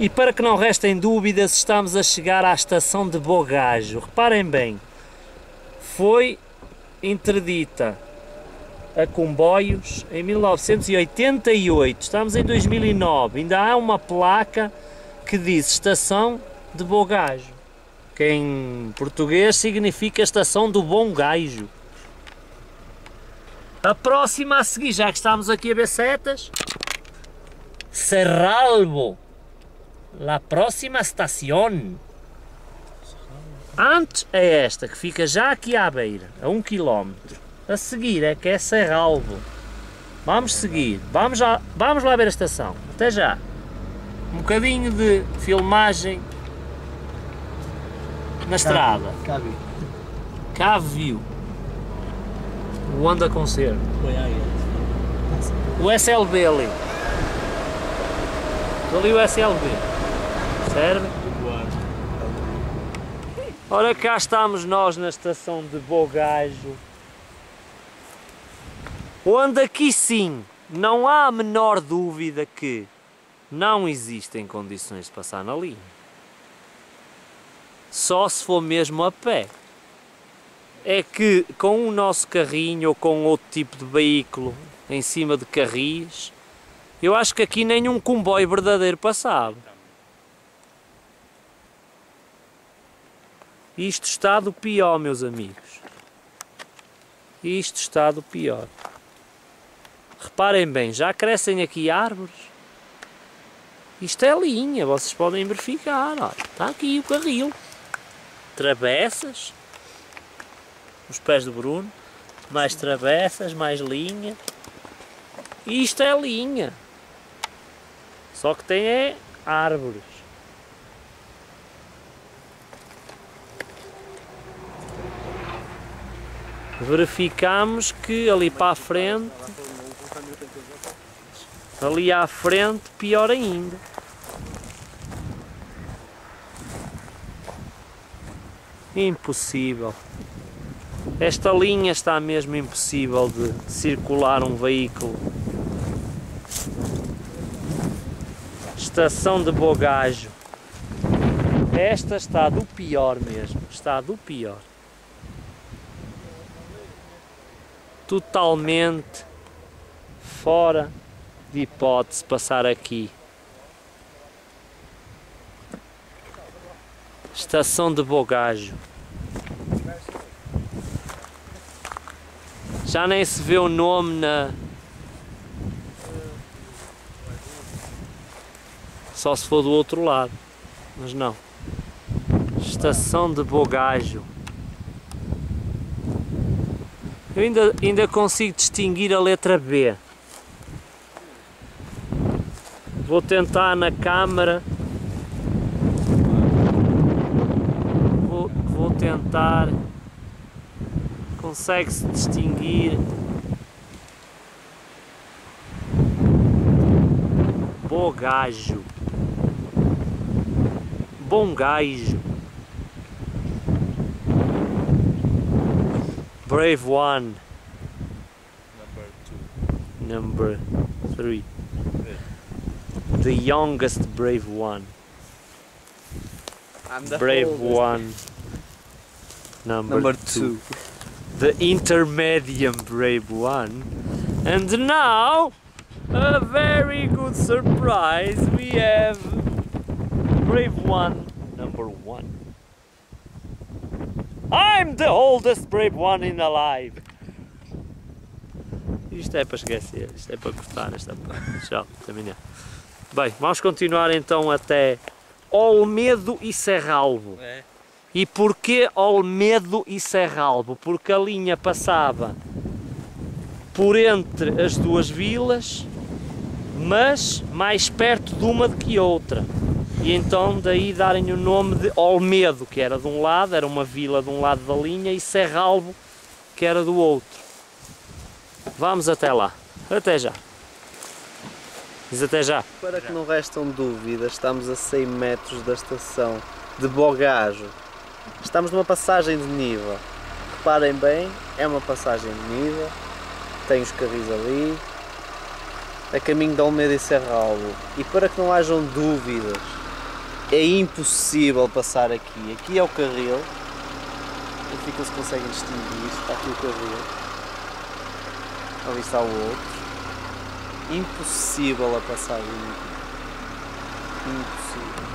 E para que não restem dúvidas, estamos a chegar à estação de Bogajo. Reparem bem, foi interdita a comboios em 1988, estamos em 2009, ainda há uma placa que diz Estação de Bogajo, que em português significa Estação do Bom Gajo. A próxima a seguir, já que estamos aqui a ver setas, Serralbo, la próxima estação. Antes é esta, que fica já aqui à beira, a um quilómetro. A seguir é que é Serralvo. Vamos seguir, vamos lá, vamos lá ver a estação. Até já. Um bocadinho de filmagem na estrada. Cabe. Cá viu o Honda Concerto. O SLB ali. Ali o SLB. Serve? Ora cá estamos nós na estação de Bogajo. Onde aqui sim não há a menor dúvida que não existem condições de passar na linha. Só se for mesmo a pé. É que com o nosso carrinho ou com outro tipo de veículo em cima de carris, eu acho que aqui nenhum comboio verdadeiro passava. Isto está do pior, meus amigos. Isto está do pior. Reparem bem, já crescem aqui árvores. Isto é linha, vocês podem verificar. Olha, está aqui o carril. Travessas. Os pés do Bruno. Mais travessas, mais linha. Isto é linha. Só que tem é árvores. Verificamos que ali para a frente, ali à frente, pior ainda. Impossível. Esta linha está mesmo impossível de circular um veículo. Estação de Bogajo. Esta está do pior mesmo. Está do pior. Totalmente fora de hipótese passar aqui. Estação de Bogajo. Já nem se vê o nome na. Só se for do outro lado. Mas não. Estação de Bogajo. Eu ainda, ainda consigo distinguir a letra B. Vou tentar na câmara. Vou, vou tentar. Consegue-se distinguir. Bogajo. Bom gajo. Brave one. Number two. Number three. The youngest brave one. I'm the Brave oldest. one. Number, Number two. two. The intermediate brave one. And now, a very good surprise. We have brave one, number one. I'm the oldest brave one in alive. Isto é para esquecer, isto é para cortar esta parte. Tchau, até amanhã. Bem, vamos continuar então até Olmedo e Serralvo. É. E porquê Olmedo e Serralvo? Porque a linha passava por entre as duas vilas, mas mais perto de uma do que outra. E então daí darem o nome de Olmedo, que era de um lado, era uma vila de um lado da linha, e Serralvo, que era do outro. Vamos até lá. Até já. Diz até já. Para que não restam dúvidas, estamos a 100 metros da estação de Bogajo. Estamos numa passagem de nível. Reparem bem, é uma passagem de nível. Tem os carris ali. A caminho de Almeida e Serralvo. E para que não hajam dúvidas é impossível passar aqui. Aqui é o carril. Verifica se conseguem distinguir. Está aqui o carril. Ali está o outro. Impossível a passagem aqui. Impossível.